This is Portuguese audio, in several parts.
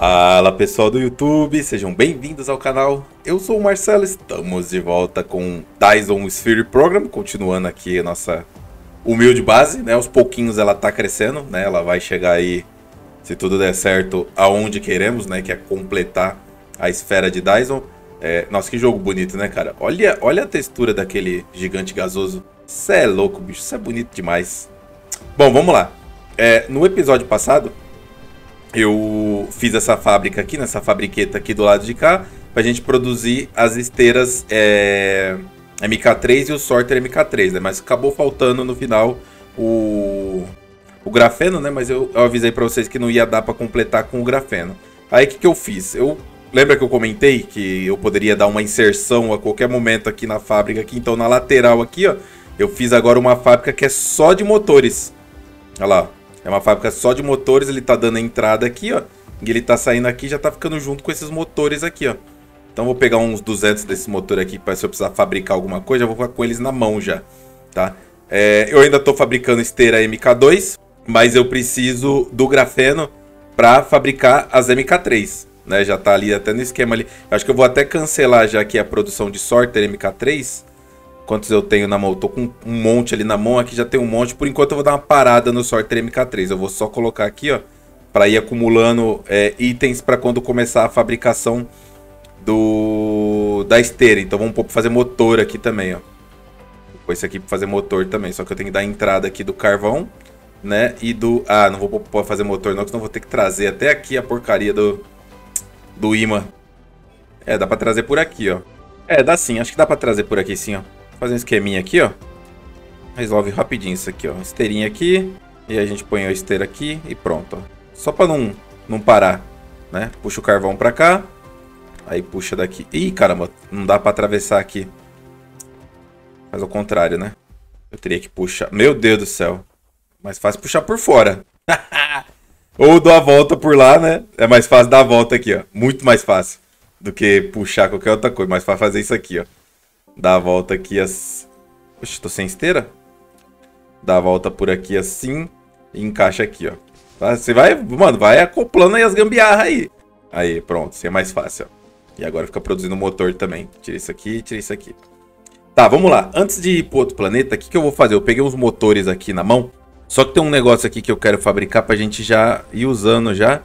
Fala pessoal do YouTube, sejam bem-vindos ao canal. Eu sou o Marcelo, estamos de volta com Dyson Sphere Program, continuando aqui a nossa humilde base, né? Aos pouquinhos ela tá crescendo, né? Ela vai chegar aí, se tudo der certo, aonde queremos, né? Que é completar a esfera de Dyson. É... Nossa, que jogo bonito, né, cara? Olha, olha a textura daquele gigante gasoso. Isso é louco, bicho. Isso é bonito demais. Bom, vamos lá. É, no episódio passado, eu fiz essa fábrica aqui, nessa fabriqueta aqui do lado de cá, pra gente produzir as esteiras é, MK3 e o sorter MK3, né? Mas acabou faltando no final o, o grafeno, né? Mas eu, eu avisei para vocês que não ia dar para completar com o grafeno. Aí o que, que eu fiz? Eu lembra que eu comentei que eu poderia dar uma inserção a qualquer momento aqui na fábrica aqui, então na lateral aqui, ó, eu fiz agora uma fábrica que é só de motores. Olha lá, é uma fábrica só de motores, ele tá dando a entrada aqui, ó. E ele tá saindo aqui já tá ficando junto com esses motores aqui, ó. Então vou pegar uns 200 desse motor aqui para se eu precisar fabricar alguma coisa, eu vou ficar com eles na mão já, tá? É, eu ainda tô fabricando esteira MK2, mas eu preciso do grafeno para fabricar as MK3, né? Já tá ali até no esquema ali. Acho que eu vou até cancelar já aqui a produção de sorter MK3 Quantos eu tenho na mão? Eu tô com um monte ali na mão, aqui já tem um monte. Por enquanto eu vou dar uma parada no Sorter MK3. Eu vou só colocar aqui, ó, para ir acumulando é, itens para quando começar a fabricação do da esteira. Então vamos fazer motor aqui também, ó. Vou esse aqui pra fazer motor também, só que eu tenho que dar a entrada aqui do carvão, né? E do... Ah, não vou fazer motor não, senão vou ter que trazer até aqui a porcaria do, do imã. É, dá pra trazer por aqui, ó. É, dá sim, acho que dá pra trazer por aqui sim, ó fazer um esqueminha aqui, ó. Resolve rapidinho isso aqui, ó. Esteirinha aqui. E a gente põe a esteira aqui e pronto, ó. Só pra não, não parar, né? Puxa o carvão pra cá. Aí puxa daqui. Ih, caramba, não dá pra atravessar aqui. Faz ao contrário, né? Eu teria que puxar. Meu Deus do céu. Mais fácil puxar por fora. Ou dou a volta por lá, né? É mais fácil dar a volta aqui, ó. Muito mais fácil do que puxar qualquer outra coisa. Mais fácil fazer isso aqui, ó. Dá a volta aqui as... Oxe, tô sem esteira? Dá a volta por aqui assim e encaixa aqui, ó. Tá? Você vai, mano, vai acoplando aí as gambiarras aí. Aí, pronto, assim é mais fácil, ó. E agora fica produzindo motor também. Tira isso aqui, tira isso aqui. Tá, vamos lá. Antes de ir pro outro planeta, o que, que eu vou fazer? Eu peguei uns motores aqui na mão. Só que tem um negócio aqui que eu quero fabricar pra gente já ir usando já.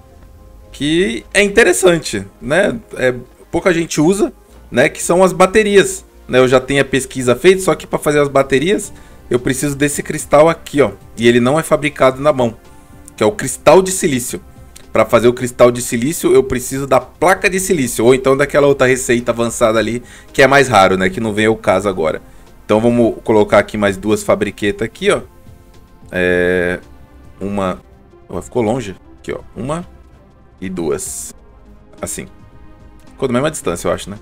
Que é interessante, né? É, pouca gente usa, né? Que são as baterias né, eu já tenho a pesquisa feita, só que para fazer as baterias eu preciso desse cristal aqui, ó. E ele não é fabricado na mão, que é o cristal de silício. Para fazer o cristal de silício, eu preciso da placa de silício, ou então daquela outra receita avançada ali, que é mais raro, né, que não vem ao caso agora. Então vamos colocar aqui mais duas fabriquetas aqui, ó. É... Uma... Ficou longe. Aqui, ó. Uma e duas. Assim. Ficou da mesma distância, eu acho, né?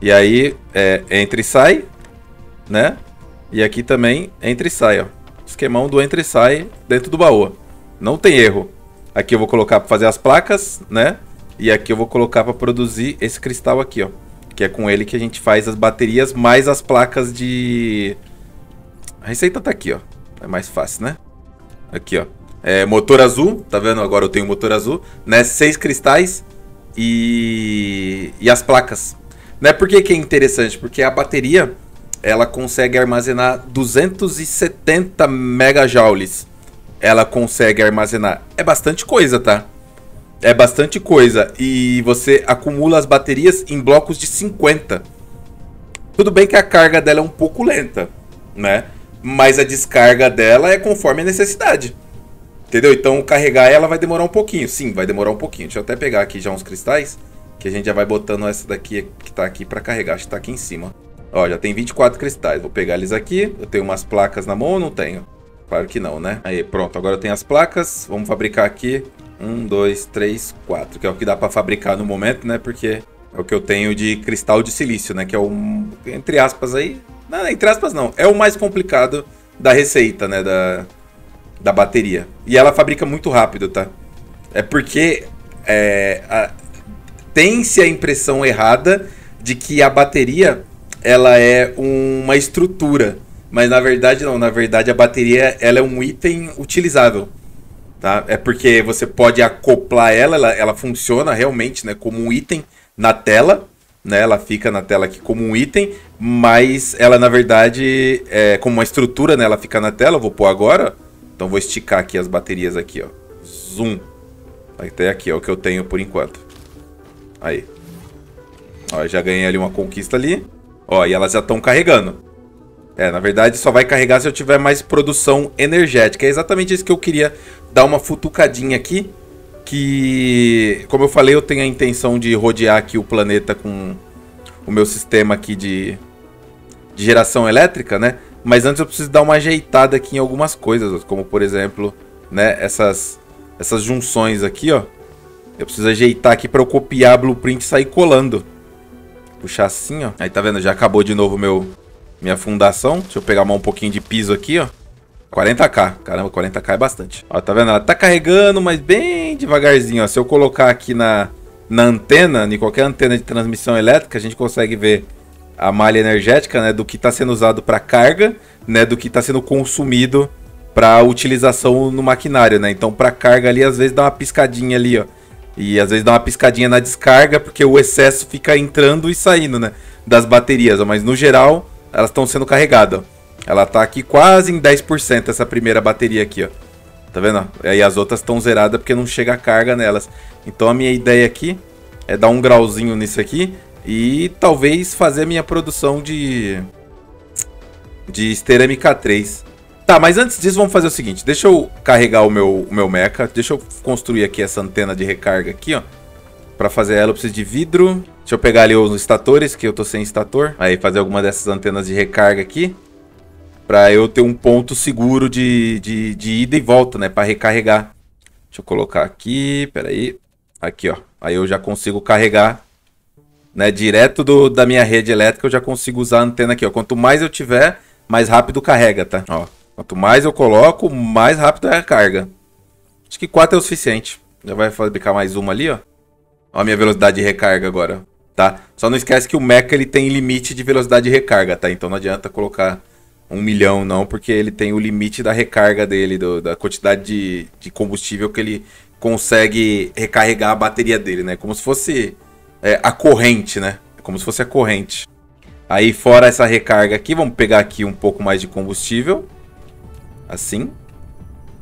E aí, é, entra e sai, né? E aqui também entra e sai, ó. Esquemão do entra e sai dentro do baú. Não tem erro. Aqui eu vou colocar para fazer as placas, né? E aqui eu vou colocar para produzir esse cristal aqui, ó. Que é com ele que a gente faz as baterias mais as placas de... A receita tá aqui, ó. É mais fácil, né? Aqui, ó. É, motor azul, tá vendo? Agora eu tenho motor azul, né? Seis cristais e, e as placas. Né? Por que, que é interessante? Porque a bateria ela consegue armazenar 270 megajoules. Ela consegue armazenar. É bastante coisa, tá? É bastante coisa. E você acumula as baterias em blocos de 50. Tudo bem que a carga dela é um pouco lenta, né? Mas a descarga dela é conforme a necessidade. Entendeu? Então carregar ela vai demorar um pouquinho. Sim, vai demorar um pouquinho. Deixa eu até pegar aqui já uns cristais. Que a gente já vai botando essa daqui que tá aqui para carregar. Acho que tá aqui em cima. Ó, já tem 24 cristais. Vou pegar eles aqui. Eu tenho umas placas na mão ou não tenho? Claro que não, né? Aí, pronto. Agora eu tenho as placas. Vamos fabricar aqui. Um, dois, três, quatro. Que é o que dá para fabricar no momento, né? Porque é o que eu tenho de cristal de silício, né? Que é o... Entre aspas aí... Não, entre aspas não. É o mais complicado da receita, né? Da, da bateria. E ela fabrica muito rápido, tá? É porque... É, a, tem-se a impressão errada de que a bateria ela é uma estrutura, mas na verdade não, na verdade a bateria ela é um item utilizável. tá? É porque você pode acoplar ela, ela, ela funciona realmente, né, como um item na tela, né? Ela fica na tela aqui como um item, mas ela na verdade é como uma estrutura, né? Ela fica na tela. Eu vou pôr agora. Então vou esticar aqui as baterias aqui, ó. Zoom. Até aqui, é o que eu tenho por enquanto. Aí. Ó, já ganhei ali uma conquista ali. Ó, e elas já estão carregando. É, na verdade só vai carregar se eu tiver mais produção energética. É exatamente isso que eu queria dar uma futucadinha aqui que, como eu falei, eu tenho a intenção de rodear aqui o planeta com o meu sistema aqui de, de geração elétrica, né? Mas antes eu preciso dar uma ajeitada aqui em algumas coisas, como por exemplo, né, essas, essas junções aqui, ó. Eu preciso ajeitar aqui para eu copiar a blueprint e sair colando. Puxar assim, ó. Aí tá vendo? Já acabou de novo meu minha fundação. Deixa eu pegar um pouquinho de piso aqui, ó. 40k. Caramba, 40k é bastante. Ó, tá vendo? Ela tá carregando, mas bem devagarzinho. Ó. Se eu colocar aqui na, na antena, em qualquer antena de transmissão elétrica, a gente consegue ver a malha energética, né, do que está sendo usado para carga, né, do que está sendo consumido para utilização no maquinário, né? Então, para carga ali, às vezes dá uma piscadinha ali, ó. E às vezes dá uma piscadinha na descarga, porque o excesso fica entrando e saindo, né, das baterias, ó. mas no geral, elas estão sendo carregadas, ó. Ela tá aqui quase em 10% essa primeira bateria aqui, ó. Tá vendo? Aí as outras estão zeradas porque não chega carga nelas. Então a minha ideia aqui é dar um grauzinho nisso aqui e talvez fazer a minha produção de de esteira MK3. Tá, mas antes disso vamos fazer o seguinte, deixa eu carregar o meu, o meu mecha, deixa eu construir aqui essa antena de recarga aqui, ó. Pra fazer ela eu preciso de vidro. Deixa eu pegar ali os estatores, que eu tô sem estator. Aí fazer alguma dessas antenas de recarga aqui para eu ter um ponto seguro de, de, de ida e volta, né? Para recarregar. Deixa eu colocar aqui, peraí. Aqui, ó. Aí eu já consigo carregar, né? Direto do, da minha rede elétrica eu já consigo usar a antena aqui, ó. Quanto mais eu tiver, mais rápido carrega, tá? Ó. Quanto mais eu coloco, mais rápido é a carga. Acho que 4 é o suficiente. Já vai fabricar mais uma ali, ó. Ó a minha velocidade de recarga agora, tá? Só não esquece que o Mecha ele tem limite de velocidade de recarga, tá? Então não adianta colocar um milhão, não, porque ele tem o limite da recarga dele, do, da quantidade de, de combustível que ele consegue recarregar a bateria dele, né? Como se fosse é, a corrente, né? Como se fosse a corrente. Aí, fora essa recarga aqui, vamos pegar aqui um pouco mais de combustível. Assim.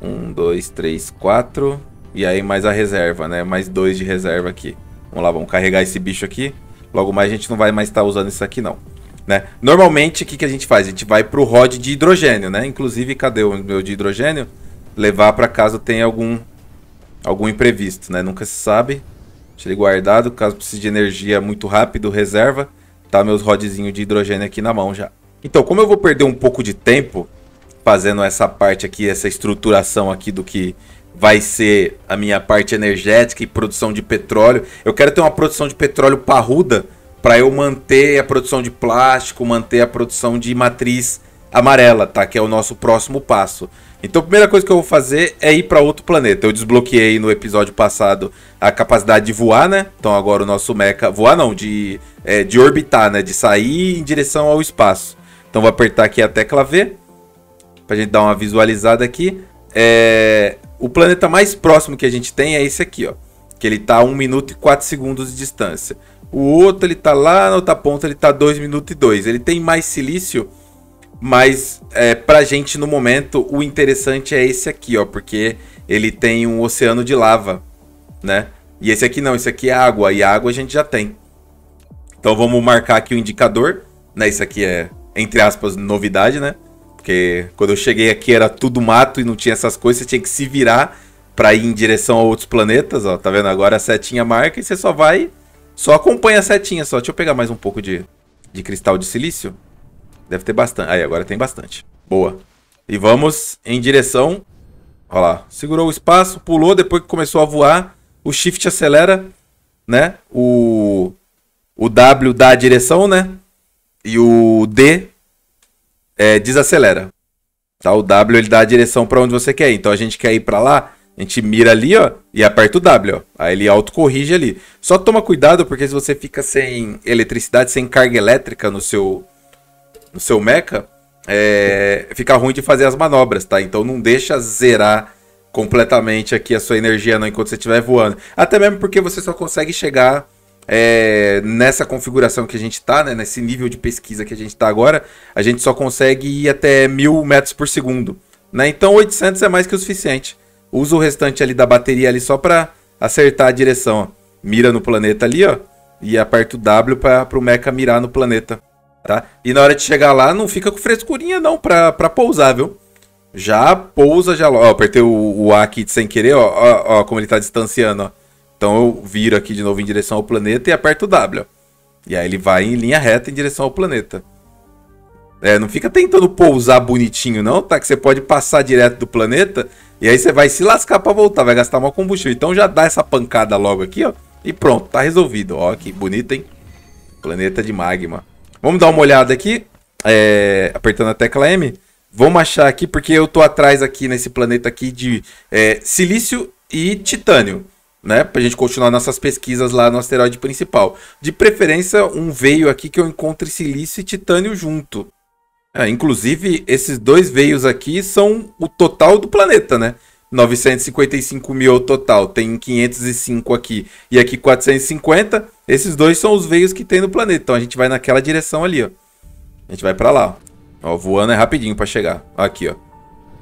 Um, dois, três, quatro. E aí mais a reserva, né? Mais dois de reserva aqui. Vamos lá, vamos carregar esse bicho aqui. Logo mais a gente não vai mais estar tá usando isso aqui, não. Né? Normalmente, o que, que a gente faz? A gente vai para o rod de hidrogênio, né? Inclusive, cadê o meu de hidrogênio? Levar para caso tenha algum, algum imprevisto, né? Nunca se sabe. Deixa ele guardado, caso precise de energia muito rápido, reserva. Tá meus rodzinhos de hidrogênio aqui na mão já. Então, como eu vou perder um pouco de tempo fazendo essa parte aqui, essa estruturação aqui do que vai ser a minha parte energética e produção de petróleo. Eu quero ter uma produção de petróleo parruda para eu manter a produção de plástico, manter a produção de matriz amarela, tá? Que é o nosso próximo passo. Então a primeira coisa que eu vou fazer é ir para outro planeta. Eu desbloqueei no episódio passado a capacidade de voar, né? Então agora o nosso mecha... Voar não, de, é, de orbitar, né? De sair em direção ao espaço. Então vou apertar aqui a tecla V. Pra gente dar uma visualizada aqui. É... O planeta mais próximo que a gente tem é esse aqui, ó. Que ele tá a 1 minuto e 4 segundos de distância. O outro ele tá lá na outra ponta, ele tá 2 minutos e 2. Ele tem mais silício, mas é, pra gente no momento o interessante é esse aqui, ó, porque ele tem um oceano de lava, né? E esse aqui não, esse aqui é água, e água a gente já tem. Então vamos marcar aqui o indicador, né? Isso aqui é, entre aspas, novidade, né? Porque quando eu cheguei aqui era tudo mato e não tinha essas coisas, você tinha que se virar para ir em direção a outros planetas, ó. Tá vendo? Agora a setinha marca e você só vai só acompanha a setinha só. Deixa eu pegar mais um pouco de, de cristal de silício. Deve ter bastante. Aí, agora tem bastante. Boa. E vamos em direção... Olha lá. Segurou o espaço, pulou. Depois que começou a voar, o shift acelera, né? O, o W dá a direção, né? E o D é, desacelera. Tá? O W ele dá a direção para onde você quer ir. Então a gente quer ir para lá, a gente mira ali, ó, e aperta o W, ó. Aí ele autocorrige ali. Só toma cuidado, porque se você fica sem eletricidade, sem carga elétrica no seu, no seu mecha, é, fica ruim de fazer as manobras, tá? Então não deixa zerar completamente aqui a sua energia não, enquanto você estiver voando. Até mesmo porque você só consegue chegar é, nessa configuração que a gente está, né, nesse nível de pesquisa que a gente está agora, a gente só consegue ir até mil metros por segundo. Né? Então 800 é mais que o suficiente. Usa o restante ali da bateria ali só para acertar a direção. Ó. Mira no planeta ali, ó, e aperta o W para o mecha mirar no planeta. Tá? E na hora de chegar lá, não fica com frescurinha não para pousar, viu? Já pousa, já... Ó, apertei o, o A aqui sem querer, ó, ó, ó como ele está distanciando, ó. Então eu viro aqui de novo em direção ao planeta e aperto o W. E aí ele vai em linha reta em direção ao planeta. É, não fica tentando pousar bonitinho não, tá? Que você pode passar direto do planeta e aí você vai se lascar para voltar, vai gastar mal combustível. Então já dá essa pancada logo aqui, ó. E pronto, tá resolvido. Ó, que bonito, hein? Planeta de magma. Vamos dar uma olhada aqui, é, apertando a tecla M. Vamos achar aqui, porque eu tô atrás aqui nesse planeta aqui de é, silício e titânio né? Pra gente continuar nossas pesquisas lá no asteroide principal. De preferência, um veio aqui que eu encontre silício e titânio junto. É, inclusive, esses dois veios aqui são o total do planeta, né? 955 mil total, tem 505 aqui e aqui 450. Esses dois são os veios que tem no planeta. Então a gente vai naquela direção ali, ó. A gente vai para lá. Ó, voando é rapidinho para chegar. Aqui, ó.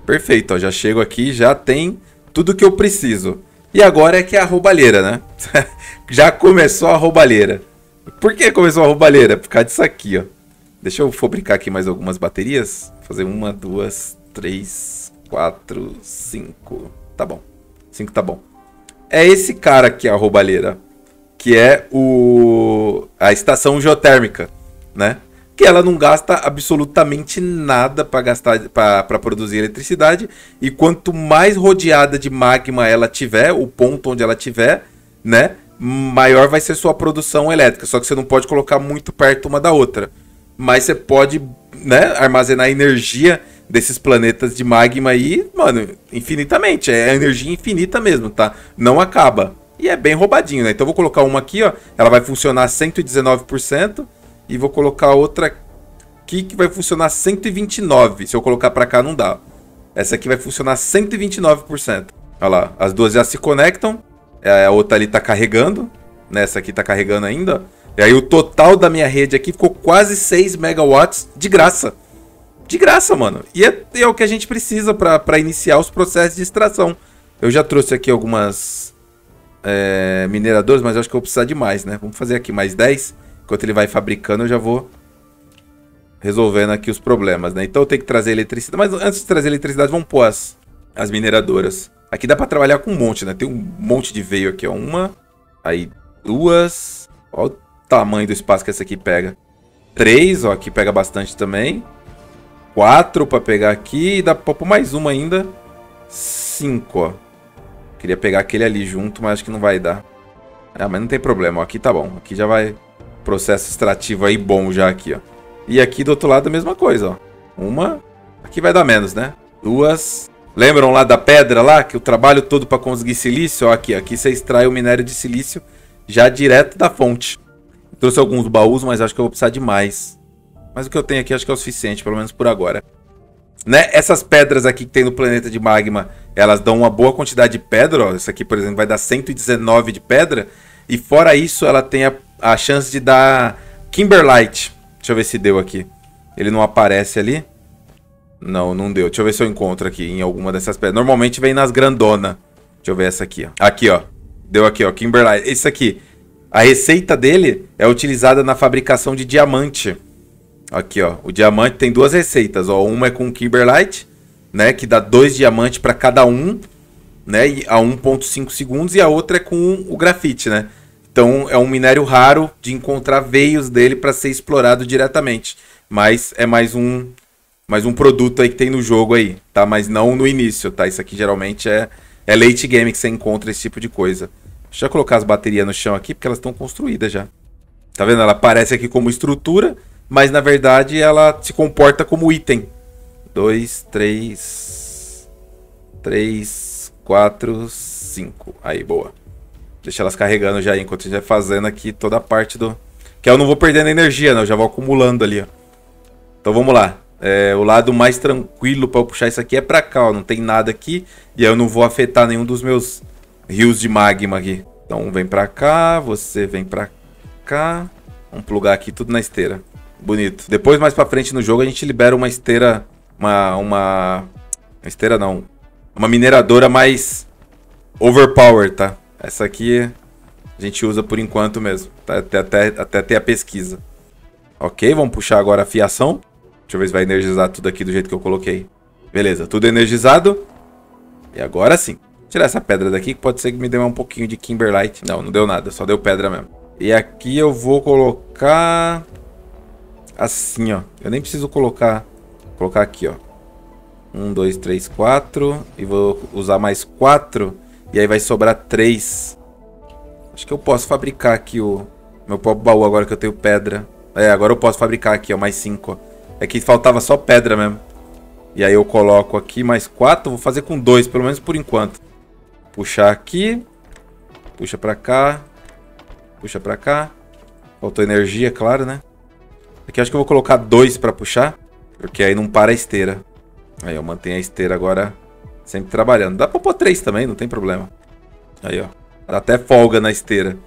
Perfeito, ó. Já chego aqui, já tem tudo que eu preciso. E agora é que é a roubalheira, né? Já começou a roubalheira. Por que começou a roubalheira? Por causa disso aqui, ó. Deixa eu fabricar aqui mais algumas baterias. Fazer uma, duas, três, quatro, cinco. Tá bom. Cinco tá bom. É esse cara aqui, a roubalheira. Que é o a estação geotérmica, né? Que ela não gasta absolutamente nada para gastar para produzir eletricidade e quanto mais rodeada de magma ela tiver, o ponto onde ela tiver, né, maior vai ser sua produção elétrica. Só que você não pode colocar muito perto uma da outra, mas você pode, né, armazenar energia desses planetas de magma aí, mano, infinitamente. É energia infinita mesmo, tá? Não acaba. E é bem roubadinho, né? Então eu vou colocar uma aqui, ó. Ela vai funcionar 119%. E vou colocar outra aqui que vai funcionar 129. Se eu colocar para cá, não dá. Essa aqui vai funcionar 129%. Olha lá, as duas já se conectam. É, a outra ali tá carregando. Nessa aqui tá carregando ainda. E aí o total da minha rede aqui ficou quase 6 megawatts de graça. De graça, mano. E é, é o que a gente precisa para iniciar os processos de extração. Eu já trouxe aqui algumas é, mineradoras, mas acho que eu vou precisar de mais, né? Vamos fazer aqui mais 10. Enquanto ele vai fabricando, eu já vou resolvendo aqui os problemas, né? Então eu tenho que trazer eletricidade. Mas antes de trazer eletricidade, vamos pôr as, as mineradoras. Aqui dá para trabalhar com um monte, né? Tem um monte de veio aqui, ó. Uma, aí duas. Olha o tamanho do espaço que essa aqui pega. Três, ó. Aqui pega bastante também. Quatro para pegar aqui. E dá pra pôr mais uma ainda. Cinco, ó. Queria pegar aquele ali junto, mas acho que não vai dar. Ah, mas não tem problema. Aqui tá bom. Aqui já vai processo extrativo aí bom já aqui, ó. E aqui do outro lado a mesma coisa, ó. Uma, aqui vai dar menos, né? Duas. Lembram lá da pedra lá, que o trabalho todo para conseguir silício, ó, aqui, aqui você extrai o minério de silício já direto da fonte. Trouxe alguns baús, mas acho que eu vou precisar de mais. Mas o que eu tenho aqui acho que é o suficiente, pelo menos por agora. Né? Essas pedras aqui que tem no planeta de magma, elas dão uma boa quantidade de pedra, ó. Essa aqui, por exemplo, vai dar 119 de pedra. E fora isso, ela tem a a chance de dar Kimberlite. Deixa eu ver se deu aqui. Ele não aparece ali. Não, não deu. Deixa eu ver se eu encontro aqui em alguma dessas pedras. Normalmente vem nas grandona. Deixa eu ver essa aqui, ó. Aqui, ó. Deu aqui, ó. Kimberlite. Esse aqui. A receita dele é utilizada na fabricação de diamante. Aqui, ó. O diamante tem duas receitas, ó. Uma é com Kimberlite, né, que dá dois diamantes para cada um, né, a 1.5 segundos e a outra é com o grafite, né? Então é um minério raro de encontrar veios dele para ser explorado diretamente. Mas é mais um mais um produto aí que tem no jogo aí, tá? Mas não no início, tá? Isso aqui geralmente é, é late game que você encontra esse tipo de coisa. Deixa eu colocar as baterias no chão aqui, porque elas estão construídas já. Tá vendo? Ela aparece aqui como estrutura, mas na verdade ela se comporta como item. Dois, três, três, quatro, cinco. Aí, boa. Deixa elas carregando já enquanto a gente vai fazendo aqui toda a parte do. Que eu não vou perdendo energia, né? Eu já vou acumulando ali, ó. Então vamos lá. É, o lado mais tranquilo para eu puxar isso aqui é para cá, ó. Não tem nada aqui. E aí eu não vou afetar nenhum dos meus rios de magma aqui. Então vem para cá, você vem para cá. Vamos plugar aqui tudo na esteira. Bonito. Depois, mais para frente no jogo, a gente libera uma esteira... Uma... Uma, uma esteira não. Uma mineradora mais overpower, tá? Essa aqui a gente usa por enquanto mesmo. Tá? Até, até, até ter a pesquisa. Ok, vamos puxar agora a fiação. Deixa eu ver se vai energizar tudo aqui do jeito que eu coloquei. Beleza, tudo energizado. E agora sim. Tirar essa pedra daqui, que pode ser que me dê um pouquinho de Kimberlite. Não, não deu nada, só deu pedra mesmo. E aqui eu vou colocar... Assim, ó. Eu nem preciso colocar... Vou colocar aqui, ó. Um, dois, três, quatro. E vou usar mais quatro. E aí vai sobrar três. Acho que eu posso fabricar aqui o meu próprio baú agora que eu tenho pedra. É, agora eu posso fabricar aqui, ó, mais cinco. É que faltava só pedra mesmo. E aí eu coloco aqui mais quatro. Vou fazer com dois, pelo menos por enquanto. Puxar aqui. Puxa pra cá. Puxa pra cá. Faltou energia, claro, né? Aqui acho que eu vou colocar dois pra puxar. Porque aí não para a esteira. Aí eu mantenho a esteira agora sempre trabalhando. Dá pra pôr três também, não tem problema. Aí, ó. Dá até folga na esteira.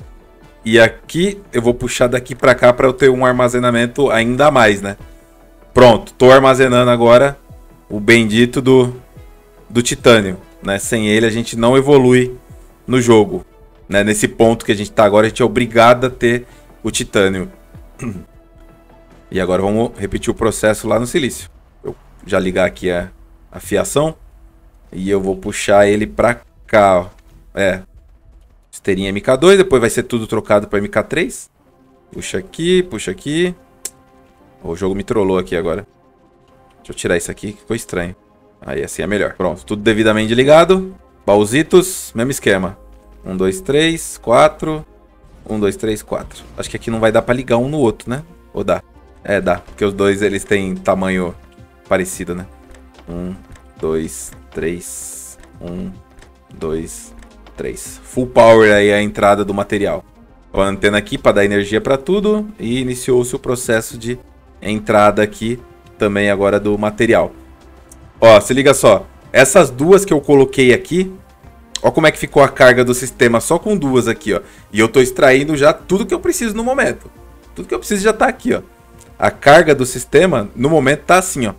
E aqui eu vou puxar daqui pra cá pra eu ter um armazenamento ainda mais, né? Pronto, tô armazenando agora o bendito do, do titânio. Né? Sem ele a gente não evolui no jogo. Né? Nesse ponto que a gente tá agora, a gente é obrigado a ter o titânio. E agora vamos repetir o processo lá no silício. Eu já ligar aqui a, a fiação. E eu vou puxar ele pra cá, ó. É. Esteirinha MK2, depois vai ser tudo trocado pra MK3. Puxa aqui, puxa aqui. O jogo me trollou aqui agora. Deixa eu tirar isso aqui, ficou estranho. Aí assim é melhor. Pronto, tudo devidamente ligado. Baúzitos, mesmo esquema. 1, 2, 3, 4. 1, 2, 3, 4. Acho que aqui não vai dar pra ligar um no outro, né? Ou dá? É, dá. Porque os dois, eles têm tamanho parecido, né? 1, 2, 3. 1, 2, 3. Full power aí a entrada do material. A antena aqui para dar energia para tudo. E iniciou-se o processo de entrada aqui também agora do material. Ó, se liga só. Essas duas que eu coloquei aqui, ó como é que ficou a carga do sistema só com duas aqui, ó. E eu tô extraindo já tudo que eu preciso no momento. Tudo que eu preciso já tá aqui, ó. A carga do sistema no momento tá assim, ó.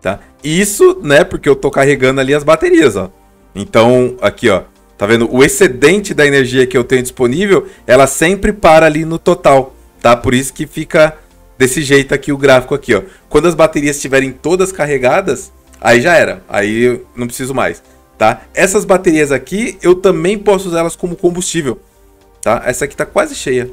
Tá? Isso, né, porque eu tô carregando ali as baterias, ó. Então, aqui, ó. Tá vendo? O excedente da energia que eu tenho disponível, ela sempre para ali no total, tá? Por isso que fica desse jeito aqui o gráfico aqui, ó. Quando as baterias estiverem todas carregadas, aí já era. Aí eu não preciso mais, tá? Essas baterias aqui, eu também posso usá-las como combustível, tá? Essa aqui tá quase cheia.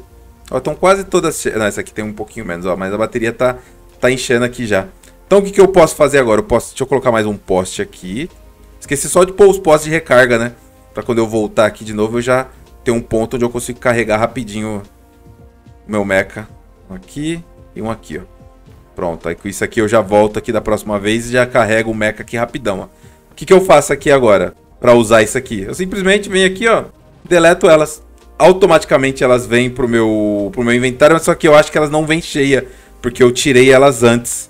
Ó, estão quase todas cheias. Não, essa aqui tem um pouquinho menos, ó. Mas a bateria tá, tá enchendo aqui já. Então o que, que eu posso fazer agora? Eu posso, deixa eu colocar mais um poste aqui. Esqueci só de pôr os postes de recarga, né? Pra quando eu voltar aqui de novo, eu já ter um ponto onde eu consigo carregar rapidinho o meu mecha. Aqui e um aqui, ó. Pronto, aí com isso aqui eu já volto aqui da próxima vez e já carrego o mecha aqui rapidão, ó. O que, que eu faço aqui agora para usar isso aqui? Eu simplesmente venho aqui, ó, deleto elas. Automaticamente elas vêm pro meu, pro meu inventário, só que eu acho que elas não vêm cheia, porque eu tirei elas antes.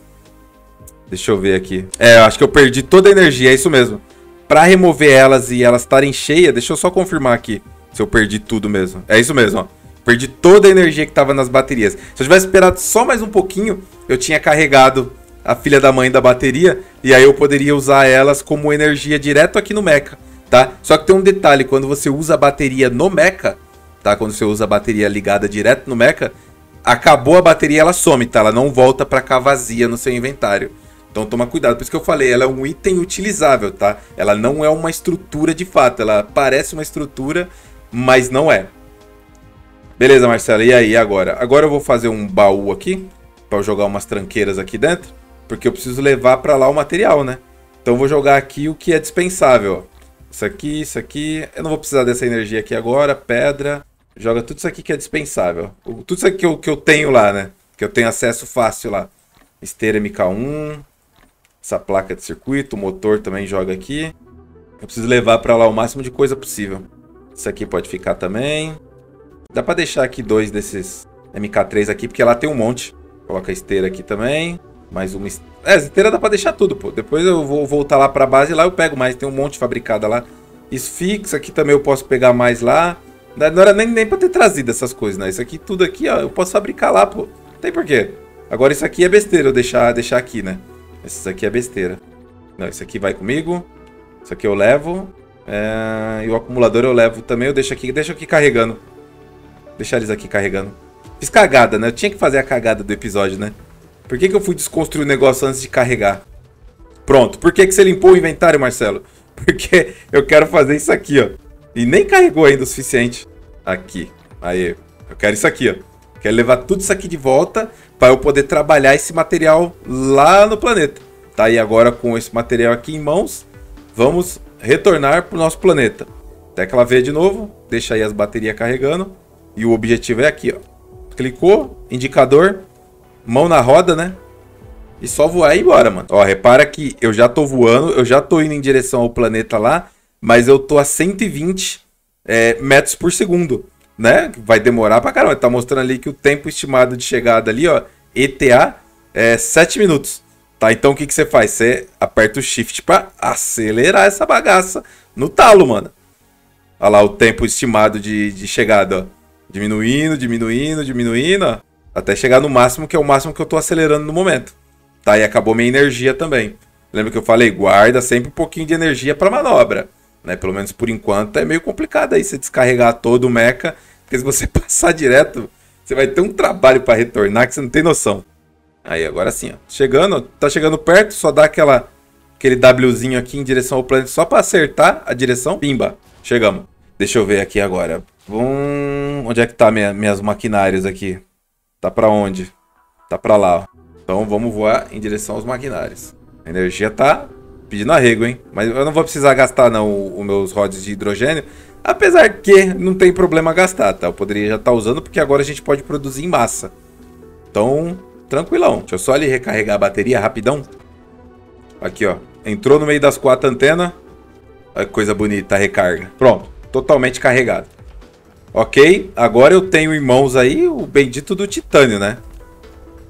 Deixa eu ver aqui. É, acho que eu perdi toda a energia, é isso mesmo. Para remover elas e elas estarem cheias, deixa eu só confirmar aqui se eu perdi tudo mesmo. É isso mesmo, ó. Perdi toda a energia que estava nas baterias. Se eu tivesse esperado só mais um pouquinho, eu tinha carregado a filha da mãe da bateria e aí eu poderia usar elas como energia direto aqui no mecha, tá? Só que tem um detalhe, quando você usa a bateria no mecha, tá? Quando você usa a bateria ligada direto no mecha, acabou a bateria, ela some, tá? Ela não volta para cá vazia no seu inventário. Então toma cuidado, por isso que eu falei, ela é um item utilizável, tá? Ela não é uma estrutura de fato, ela parece uma estrutura, mas não é. Beleza, Marcelo, e aí agora? Agora eu vou fazer um baú aqui, para jogar umas tranqueiras aqui dentro, porque eu preciso levar para lá o material, né? Então eu vou jogar aqui o que é dispensável. Isso aqui, isso aqui, eu não vou precisar dessa energia aqui agora, pedra, joga tudo isso aqui que é dispensável. Tudo isso aqui que eu, que eu tenho lá, né? Que eu tenho acesso fácil lá. Esteira MK1, essa placa de circuito, o motor também joga aqui. Eu preciso levar para lá o máximo de coisa possível. Isso aqui pode ficar também. Dá pra deixar aqui dois desses MK3 aqui, porque lá tem um monte. Coloca a esteira aqui também. Mais uma... É, as esteiras dá pra deixar tudo, pô. Depois eu vou voltar lá pra base e lá eu pego mais. Tem um monte fabricada lá. Isso fixa, aqui também eu posso pegar mais lá. Não era nem, nem pra ter trazido essas coisas, né? Isso aqui, tudo aqui, ó, eu posso fabricar lá, pô. Não tem porquê. Agora isso aqui é besteira eu deixar, deixar aqui, né? Isso aqui é besteira. Não, isso aqui vai comigo. Isso aqui eu levo. É... E o acumulador eu levo também. Eu deixo aqui, deixo aqui carregando. Deixar eles aqui carregando. Fiz cagada, né? Eu tinha que fazer a cagada do episódio, né? Por que, que eu fui desconstruir o negócio antes de carregar? Pronto. Por que, que você limpou o inventário, Marcelo? Porque eu quero fazer isso aqui, ó. E nem carregou ainda o suficiente. Aqui. Aí. Eu quero isso aqui, ó. Quero levar tudo isso aqui de volta para eu poder trabalhar esse material lá no planeta. Tá aí agora com esse material aqui em mãos. Vamos retornar para o nosso planeta. Tecla V de novo. Deixa aí as baterias carregando. E o objetivo é aqui, ó. Clicou, indicador, mão na roda, né? E só voar e ir embora, mano. Ó, repara que eu já tô voando, eu já tô indo em direção ao planeta lá, mas eu tô a 120 é, metros por segundo, né? Vai demorar pra caramba. Tá mostrando ali que o tempo estimado de chegada ali, ó, ETA, é 7 minutos. Tá? Então o que, que você faz? Você aperta o shift pra acelerar essa bagaça no talo, mano. Olha lá o tempo estimado de, de chegada, ó. Diminuindo, diminuindo, diminuindo, ó. Até chegar no máximo, que é o máximo que eu tô acelerando no momento. Tá? E acabou minha energia também. Lembra que eu falei? Guarda sempre um pouquinho de energia para manobra. Né? Pelo menos por enquanto é meio complicado aí você descarregar todo o mecha. Porque se você passar direto, você vai ter um trabalho para retornar que você não tem noção. Aí, agora sim, ó. Chegando, tá chegando perto, só dá aquela, aquele Wzinho aqui em direção ao planeta só para acertar a direção. Pimba, chegamos. Deixa eu ver aqui agora. Hum, onde é que tá minha, minhas maquinários aqui? Tá para onde? Tá para lá, ó. Então vamos voar em direção aos maquinários. A energia tá pedindo arrego, hein? Mas eu não vou precisar gastar não os meus rods de hidrogênio. Apesar que não tem problema gastar, tá? Eu poderia já estar tá usando porque agora a gente pode produzir em massa. Então, tranquilão. Deixa eu só ali recarregar a bateria rapidão. Aqui, ó. Entrou no meio das quatro antenas. Olha que coisa bonita a recarga. Pronto. Totalmente carregado. Ok, agora eu tenho em mãos aí o bendito do titânio, né?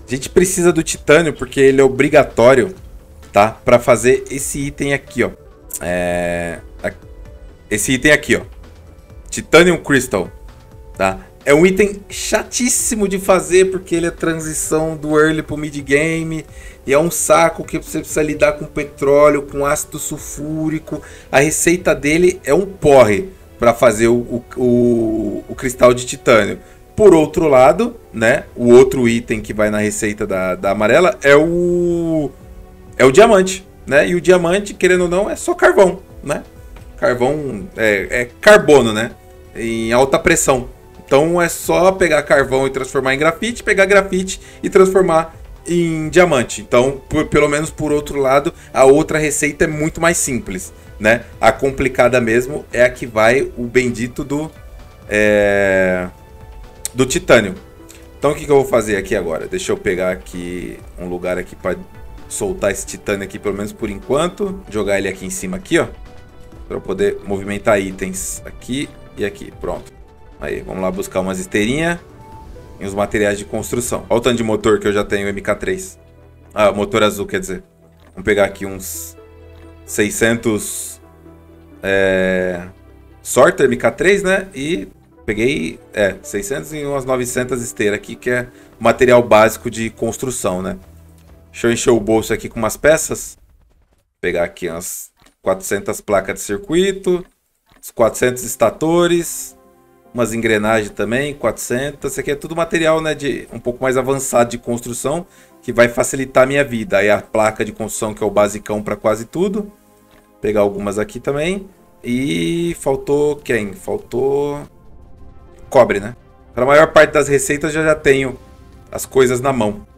A gente precisa do titânio porque ele é obrigatório, tá? Para fazer esse item aqui, ó. É... Esse item aqui, ó. Titanium Crystal, tá? É um item chatíssimo de fazer porque ele é transição do early pro mid game e é um saco que você precisa lidar com petróleo, com ácido sulfúrico. A receita dele é um porre para fazer o, o, o, cristal de titânio. Por outro lado, né, o outro item que vai na receita da, da amarela é o é o diamante, né? E o diamante, querendo ou não, é só carvão, né? Carvão é, é carbono, né? Em alta pressão. Então é só pegar carvão e transformar em grafite, pegar grafite e transformar em diamante. Então, por, pelo menos por outro lado, a outra receita é muito mais simples né? A complicada mesmo é a que vai o bendito do é, do titânio. Então o que, que, eu vou fazer aqui agora? Deixa eu pegar aqui um lugar aqui para soltar esse titânio aqui pelo menos por enquanto, jogar ele aqui em cima aqui, ó, para poder movimentar itens aqui e aqui. Pronto. Aí, vamos lá buscar umas esteirinhas e os materiais de construção. Olha o tanto de motor que eu já tenho MK3. Ah, motor azul, quer dizer. Vamos pegar aqui uns 600 é, Sorter MK3, né? E peguei é, 600 e umas 900 esteiras aqui, que é material básico de construção, né? Deixa eu encher o bolso aqui com umas peças. Vou pegar aqui umas 400 placas de circuito, uns 400 estatores, umas engrenagens também, 400. Isso aqui é tudo material, né, de um pouco mais avançado de construção, que vai facilitar a minha vida. Aí a placa de construção que é o basicão para quase tudo. Vou pegar algumas aqui também. E faltou quem? Faltou cobre, né? Para a maior parte das receitas eu já tenho as coisas na mão.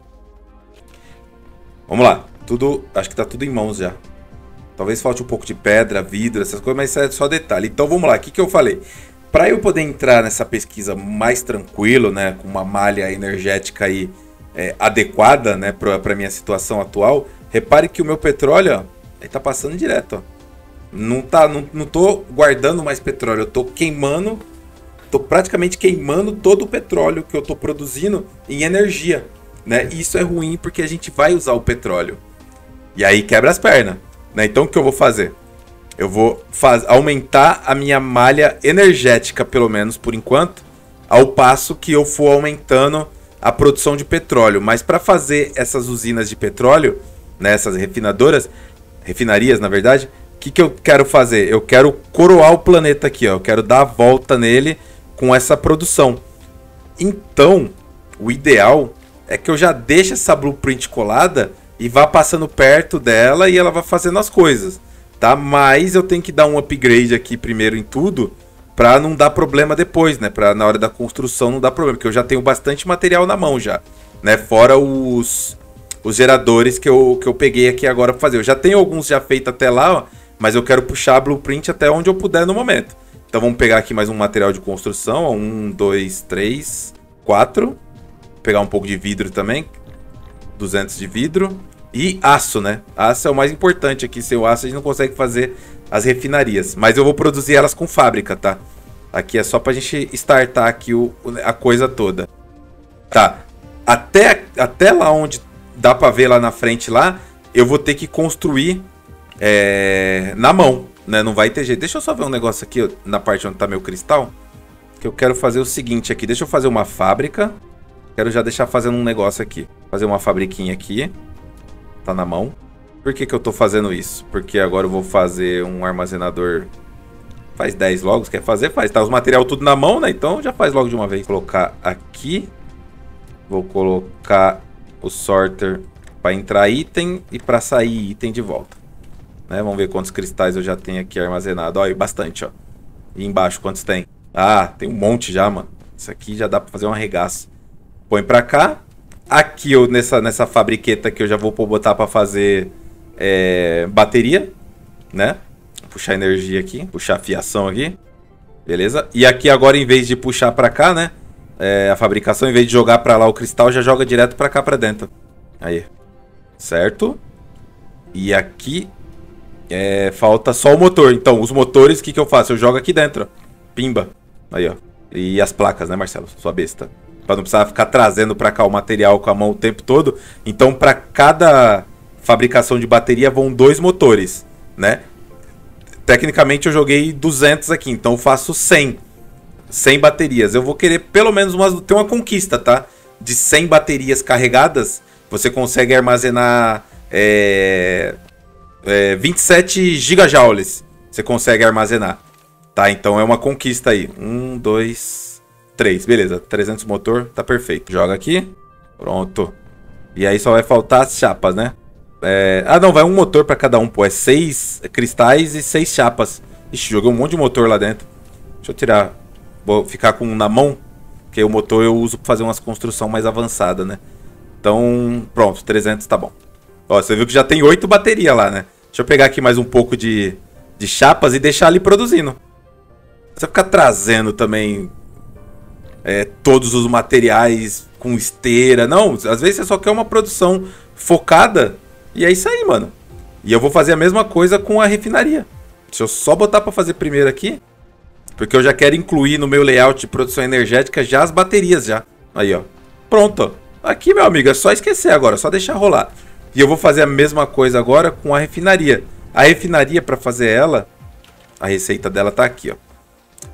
Vamos lá. Tudo, acho que tá tudo em mãos já. Talvez falte um pouco de pedra, vidro, essas coisas, mas isso é só detalhe. Então vamos lá. O que, que eu falei? Para eu poder entrar nessa pesquisa mais tranquilo, né, com uma malha energética aí é, adequada né, para minha situação atual, repare que o meu petróleo está passando direto. Ó. Não, tá, não, não tô guardando mais petróleo, eu tô queimando, tô praticamente queimando todo o petróleo que eu tô produzindo em energia. Né? E isso é ruim porque a gente vai usar o petróleo. E aí quebra as pernas, né? Então o que eu vou fazer? Eu vou faz... aumentar a minha malha energética, pelo menos por enquanto, ao passo que eu for aumentando a produção de petróleo. Mas para fazer essas usinas de petróleo, né, essas refinadoras, refinarias na verdade, o que, que eu quero fazer? Eu quero coroar o planeta aqui, ó. Eu quero dar a volta nele com essa produção. Então, o ideal é que eu já deixe essa blueprint colada e vá passando perto dela e ela vai fazendo as coisas, tá? Mas eu tenho que dar um upgrade aqui primeiro em tudo para não dar problema depois, né? Para na hora da construção não dar problema, porque eu já tenho bastante material na mão já, né? Fora os os geradores que eu, que eu peguei aqui agora para fazer. Eu já tenho alguns já feitos até lá, mas eu quero puxar a blueprint até onde eu puder no momento. Então vamos pegar aqui mais um material de construção. Ó, um, dois, três, quatro. Pegar um pouco de vidro também. 200 de vidro. E aço, né? Aço é o mais importante aqui. Sem o aço a gente não consegue fazer as refinarias. Mas eu vou produzir elas com fábrica, tá? Aqui é só pra gente startar aqui o, a coisa toda. Tá. Até, até lá onde dá pra ver lá na frente lá, eu vou ter que construir é, na mão né? Não vai ter jeito. Deixa eu só ver um negócio aqui na parte onde tá meu cristal. Que eu quero fazer o seguinte aqui. Deixa eu fazer uma fábrica. Quero já deixar fazendo um negócio aqui. Fazer uma fabriquinha aqui. Tá na mão. Por que, que eu tô fazendo isso? Porque agora eu vou fazer um armazenador. Faz 10 logo. Quer fazer? Faz. Tá os material tudo na mão, né? Então já faz logo de uma vez. Vou colocar aqui. Vou colocar o sorter para entrar item e para sair item de volta. Né? Vamos ver quantos cristais eu já tenho aqui armazenado. Olha, bastante, ó. E embaixo, quantos tem? Ah, tem um monte já, mano. Isso aqui já dá pra fazer um arregaço. Põe pra cá. Aqui, eu, nessa, nessa fabriqueta que eu já vou botar pra fazer é, bateria, né? Puxar energia aqui, puxar fiação aqui. Beleza? E aqui agora, em vez de puxar pra cá, né? É, a fabricação, em vez de jogar pra lá o cristal, já joga direto pra cá pra dentro. Aí. Certo? E aqui é, falta só o motor. Então, os motores, o que, que eu faço? Eu jogo aqui dentro. Pimba. Aí, ó. E as placas, né, Marcelo? Sua besta. Pra não precisar ficar trazendo pra cá o material com a mão o tempo todo. Então, pra cada fabricação de bateria vão dois motores, né? Tecnicamente eu joguei 200 aqui, então eu faço 100. 100 baterias. Eu vou querer pelo menos uma, ter uma conquista, tá? De 100 baterias carregadas, você consegue armazenar é, é, 27 gigajoules você consegue armazenar. Tá, então é uma conquista aí. Um, dois, três. Beleza, 300 motor, tá perfeito. Joga aqui. Pronto. E aí só vai faltar as chapas, né? É... Ah, não, vai um motor para cada um, pô. É seis cristais e seis chapas. Ixi, joguei um monte de motor lá dentro. Deixa eu tirar. Vou ficar com um na mão. Porque o motor eu uso para fazer umas construção mais avançada, né? Então, pronto, 300 tá bom. Ó, você viu que já tem oito baterias lá, né? Deixa eu pegar aqui mais um pouco de, de chapas e deixar ali produzindo. Você ficar trazendo também é, todos os materiais com esteira. Não, às vezes você só quer uma produção focada. E é isso aí, mano. E eu vou fazer a mesma coisa com a refinaria. Deixa eu só botar para fazer primeiro aqui. Porque eu já quero incluir no meu layout de produção energética já as baterias já. Aí, ó. Pronto. Aqui, meu amigo, é só esquecer agora, é só deixar rolar. E eu vou fazer a mesma coisa agora com a refinaria. A refinaria, para fazer ela, a receita dela tá aqui, ó.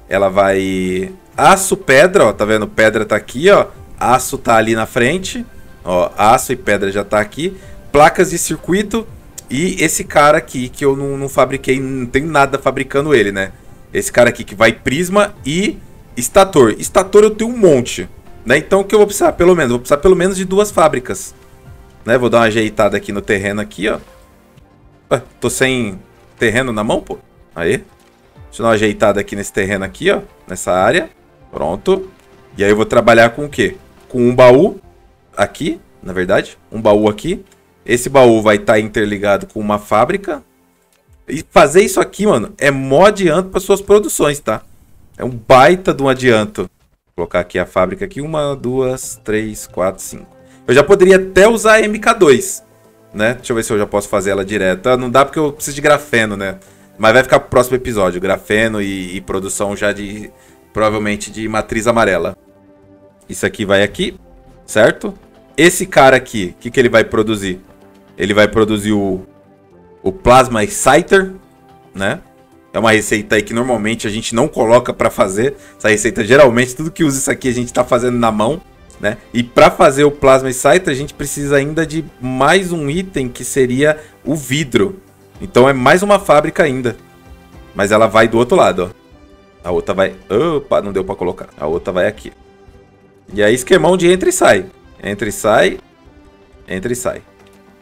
Ela vai... Aço, pedra, ó, tá vendo? Pedra tá aqui, ó. Aço tá ali na frente. Ó, aço e pedra já tá aqui. Placas de circuito e esse cara aqui, que eu não, não fabriquei, não tenho nada fabricando ele, né? Esse cara aqui que vai prisma e estator. Estator eu tenho um monte, né? Então o que eu vou precisar? Pelo menos, vou precisar pelo menos de duas fábricas. Né? Vou dar uma ajeitada aqui no terreno aqui, ó. Ué, tô sem terreno na mão, pô. Aí. Deixa eu dar uma ajeitada aqui nesse terreno aqui, ó. Nessa área. Pronto. E aí eu vou trabalhar com o quê? Com um baú aqui, na verdade. Um baú aqui. Esse baú vai estar tá interligado com uma fábrica. E fazer isso aqui, mano, é mó adianto para suas produções, tá? É um baita de um adianto. Vou colocar aqui a fábrica aqui. Uma, duas, três, quatro, cinco. Eu já poderia até usar a MK2, né? Deixa eu ver se eu já posso fazer ela direta. Ah, não dá porque eu preciso de grafeno, né? Mas vai ficar pro próximo episódio. Grafeno e, e produção já de... Provavelmente de matriz amarela. Isso aqui vai aqui, certo? Esse cara aqui, o que, que ele vai produzir? Ele vai produzir o, o Plasma Exciter, né? É uma receita aí que normalmente a gente não coloca para fazer. Essa receita, geralmente, tudo que usa isso aqui a gente está fazendo na mão, né? E para fazer o Plasma Exciter, a gente precisa ainda de mais um item que seria o vidro. Então é mais uma fábrica ainda. Mas ela vai do outro lado, ó. A outra vai... Opa, não deu para colocar. A outra vai aqui. E aí, esquemão de entra e sai. Entra e sai. Entra e sai.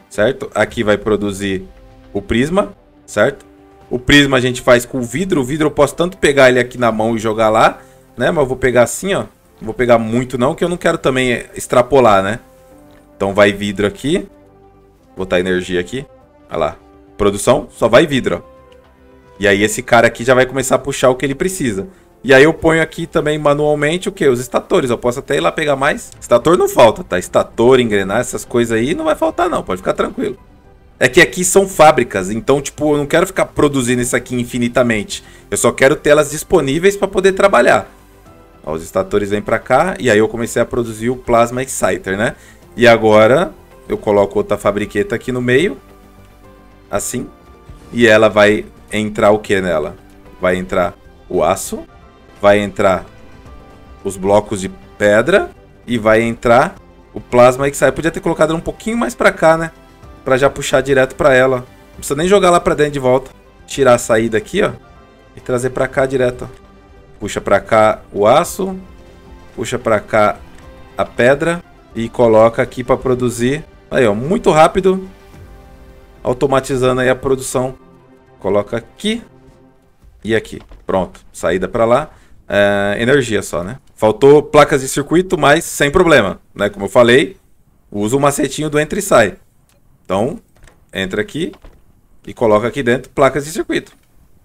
Certo? Aqui vai produzir o prisma, certo? O prisma a gente faz com o vidro. O vidro eu posso tanto pegar ele aqui na mão e jogar lá, né? Mas eu vou pegar assim, ó. Não vou pegar muito não, que eu não quero também extrapolar, né? Então vai vidro aqui. Vou botar energia aqui. Olha lá. Produção, só vai vidro, ó. E aí esse cara aqui já vai começar a puxar o que ele precisa. E aí eu ponho aqui também manualmente o que? Os estatores. Eu posso até ir lá pegar mais. Estator não falta, tá? Estator, engrenar, essas coisas aí não vai faltar não. Pode ficar tranquilo. É que aqui são fábricas, então, tipo, eu não quero ficar produzindo isso aqui infinitamente. Eu só quero ter elas disponíveis para poder trabalhar. Ó, os estatores vêm para cá e aí eu comecei a produzir o Plasma Exciter, né? E agora eu coloco outra fabriqueta aqui no meio, assim, e ela vai entrar o que nela? Vai entrar o aço, vai entrar os blocos de pedra e vai entrar o plasma que sai. Podia ter colocado ela um pouquinho mais para cá, né? Para já puxar direto para ela. Não precisa nem jogar lá para dentro de volta. Tirar a saída aqui, ó, e trazer para cá direto. Puxa para cá o aço, puxa para cá a pedra e coloca aqui para produzir. Aí, ó, muito rápido, automatizando aí a produção. Coloca aqui e aqui. Pronto, saída para lá é, energia só, né? Faltou placas de circuito, mas sem problema, né? Como eu falei, usa o macetinho do entra e sai. Então, entra aqui e coloca aqui dentro placas de circuito.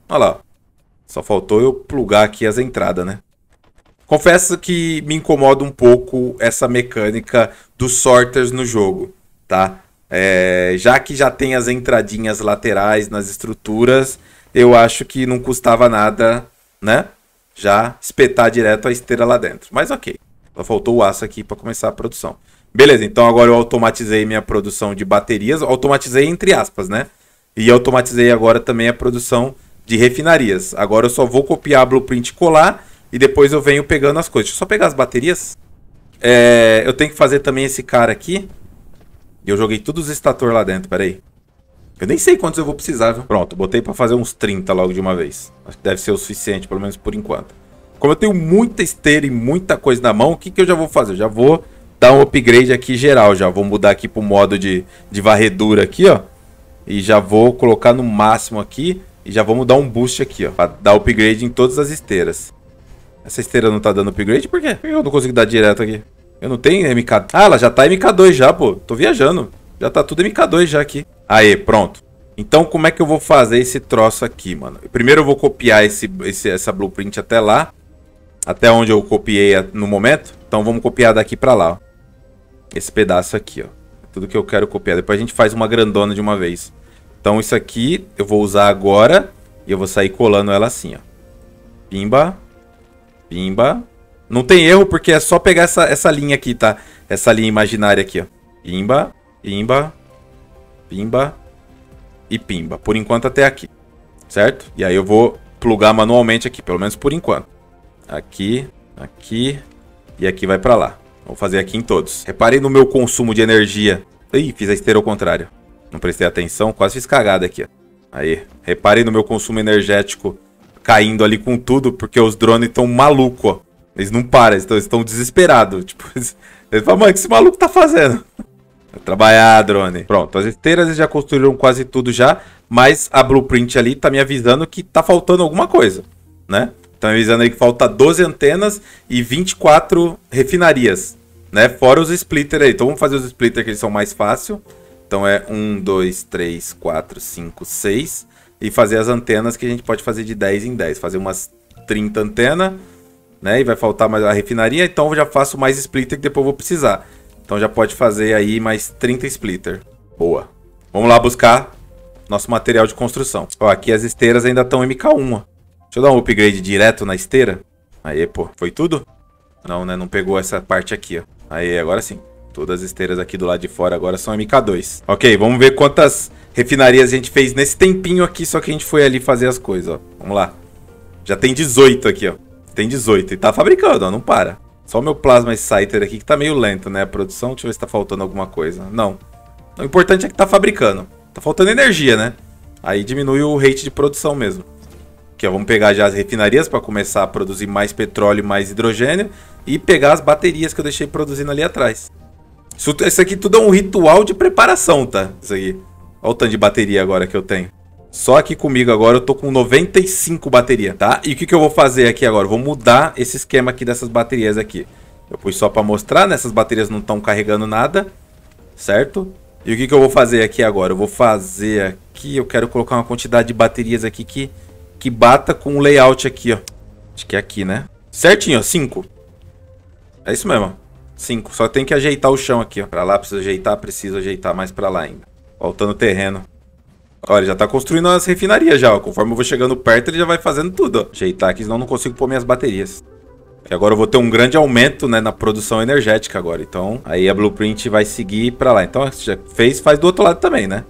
Olha lá. Só faltou eu plugar aqui as entradas, né? Confesso que me incomoda um pouco essa mecânica dos sorters no jogo, tá? É, já que já tem as entradinhas laterais nas estruturas, eu acho que não custava nada, né? já espetar direto a esteira lá dentro. Mas ok, só faltou o aço aqui para começar a produção. Beleza, então agora eu automatizei minha produção de baterias, automatizei entre aspas, né? E automatizei agora também a produção de refinarias. Agora eu só vou copiar a blueprint e colar e depois eu venho pegando as coisas. Deixa eu só pegar as baterias. É, eu tenho que fazer também esse cara aqui. E eu joguei todos os estator lá dentro, peraí. Eu nem sei quantos eu vou precisar, viu? Pronto, botei para fazer uns 30 logo de uma vez. Acho que deve ser o suficiente, pelo menos por enquanto. Como eu tenho muita esteira e muita coisa na mão, o que, que eu já vou fazer? Eu já vou dar um upgrade aqui geral. Já vou mudar aqui pro modo de, de varredura aqui, ó. E já vou colocar no máximo aqui. E já vamos dar um boost aqui, ó. Pra dar upgrade em todas as esteiras. Essa esteira não tá dando upgrade? Por quê? Por que eu não consigo dar direto aqui? Eu não tenho MK... Ah, ela já tá MK2 já, pô. Tô viajando. Já tá tudo MK2 já aqui. Aí, pronto. Então, como é que eu vou fazer esse troço aqui, mano? Primeiro eu vou copiar esse, esse, essa blueprint até lá. Até onde eu copiei no momento. Então, vamos copiar daqui pra lá, ó. Esse pedaço aqui, ó. Tudo que eu quero copiar. Depois a gente faz uma grandona de uma vez. Então, isso aqui eu vou usar agora. E eu vou sair colando ela assim, ó. Pimba. Pimba. Não tem erro, porque é só pegar essa, essa linha aqui, tá? Essa linha imaginária aqui, ó. Pimba, pimba, pimba e pimba. Por enquanto até aqui, certo? E aí eu vou plugar manualmente aqui, pelo menos por enquanto. Aqui, aqui e aqui vai para lá. Vou fazer aqui em todos. Reparem no meu consumo de energia. Ih, fiz a esteira ao contrário. Não prestei atenção, quase fiz cagada aqui, ó. Aí, reparem no meu consumo energético caindo ali com tudo, porque os drones estão malucos, ó. Eles não param, eles estão desesperados. Tipo, eles falam, mano, o que esse maluco tá fazendo? Trabalhar, drone. Pronto, as esteiras eles já construíram quase tudo já, mas a blueprint ali tá me avisando que tá faltando alguma coisa, né? Tá me avisando aí que falta 12 antenas e 24 refinarias, né? Fora os splitter aí. Então vamos fazer os splitter que eles são mais fácil. Então é 1, 2, 3, 4, 5, 6. E fazer as antenas que a gente pode fazer de 10 em 10. Fazer umas 30 antenas, né? E vai faltar mais a refinaria, então eu já faço mais splitter que depois eu vou precisar. Então já pode fazer aí mais 30 splitter. Boa. Vamos lá buscar nosso material de construção. Ó, aqui as esteiras ainda estão MK1, ó. Deixa eu dar um upgrade direto na esteira. Aí, pô. Foi tudo? Não, né? Não pegou essa parte aqui, ó. Aí, agora sim. Todas as esteiras aqui do lado de fora agora são MK2. Ok, vamos ver quantas refinarias a gente fez nesse tempinho aqui, só que a gente foi ali fazer as coisas, ó. Vamos lá. Já tem 18 aqui, ó. Tem 18 e tá fabricando, ó, não para. Só o meu Plasma Exciter aqui que tá meio lento, né? A produção, deixa eu ver se tá faltando alguma coisa. Não. O importante é que tá fabricando. Tá faltando energia, né? Aí diminui o rate de produção mesmo. Aqui, ó, vamos pegar já as refinarias para começar a produzir mais petróleo e mais hidrogênio. E pegar as baterias que eu deixei produzindo ali atrás. Isso, isso aqui tudo é um ritual de preparação, tá? Isso aqui. Olha o tanto de bateria agora que eu tenho. Só aqui comigo agora eu tô com 95 bateria, tá? E o que, que eu vou fazer aqui agora? Eu vou mudar esse esquema aqui dessas baterias aqui. Eu pus só para mostrar, né? Essas baterias não estão carregando nada, certo? E o que, que eu vou fazer aqui agora? Eu vou fazer aqui, eu quero colocar uma quantidade de baterias aqui que, que bata com o layout aqui, ó. Acho que é aqui, né? Certinho, ó, 5. É isso mesmo, 5. Só tem que ajeitar o chão aqui, ó. Pra lá precisa ajeitar, preciso ajeitar mais pra lá ainda. Faltando terreno. Olha, já tá construindo as refinarias já, ó. Conforme eu vou chegando perto, ele já vai fazendo tudo, ó. Ajeitar aqui, senão não consigo pôr minhas baterias. E agora eu vou ter um grande aumento, né, na produção energética agora. Então, aí a Blueprint vai seguir pra lá. Então, já fez, faz do outro lado também, né?